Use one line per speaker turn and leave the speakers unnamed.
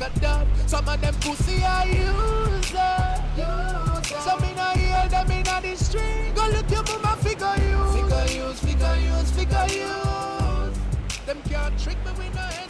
like a dove? Some of them pussy are user. Uh, uh. Some in a hear them in a the street. Go look your mama figure use. Figure use, figure use, figure use. Them can't trick me with no